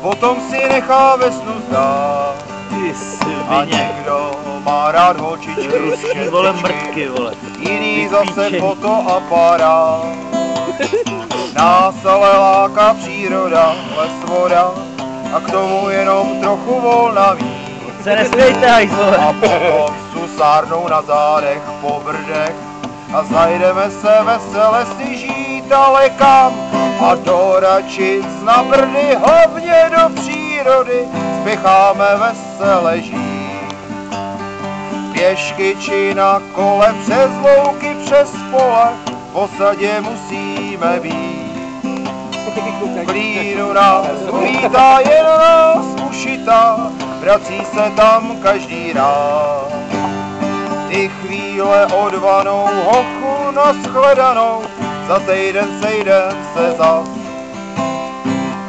Potom si nechá ve snu zdát. A někdo má rád holčičky, Ruský vole mrtky, vole. jiný zase fotoaparát. Nás ale láká příroda, les, voda a k tomu jenom trochu volna víc. Se nesmějte. A potom susárnou na zádech po brdech a zajdeme se vesele ale kam a do Račic na brdy hlavně do přírody spěcháme vesele žít. Pěšky či na kole přes louky, přes pole, v osadě musíme být. Klínu nás uvítá jen nás ušitá, vrací se tam každý rád. Ty chvíle odvanou hochu nashledanou, za týden sejdem se zas.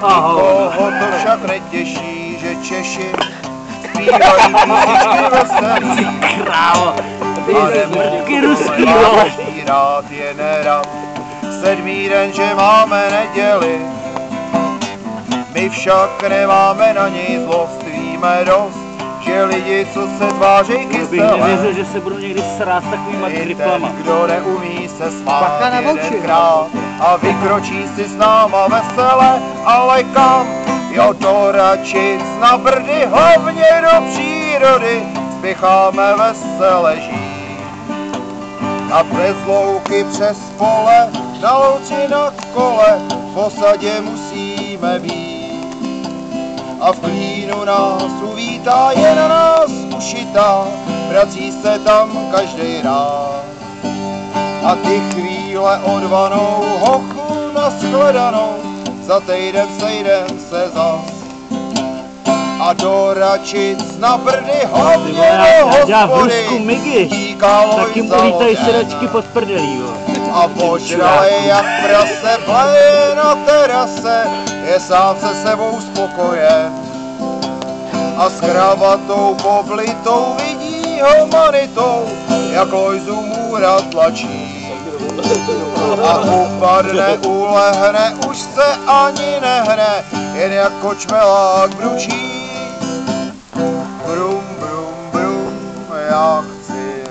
Ahoj. Koho to však netěší, že Češi zpívají písničky veselý. Krávo. A Ty nebo ruský, rád je nerad. Sedmý den, že máme neděli, my však nemáme na něj zlost, víme dost, že lidi, co se tváří Bych kyselé, nevěřil, že se budu někdy srát s takovýma ten, kdo neumí se vlči. jedenkrát a vykročí si s náma vesele, ale kam? Jo do Račic na brdy, hlavně do přírody, spěcháme vesele žít. A přes louky, přes pole, na louci na kole, v osadě musíme být. A v klínu nás uvítá jen nás ušitá, vrací se tam každý rád. A ty chvíle odvanou hochu nashledanou, za týden sejdem se zas. A do Račic na brdy Ty hlavně vole, já, do hospody, Rusku migy. tíká Tak jim Lojza ulítají Lodena. sedačky pod prdelí, vole. A požrali jak prase pleje na terase, je sám se sebou spokojen. A s kravatou poblitou vidí ho manitou, jak Lojzu můra tlačí. A upadne, ulehne, už se ani nehne, jen jak kočmelák bručí. Brum, brum, brum, já chci.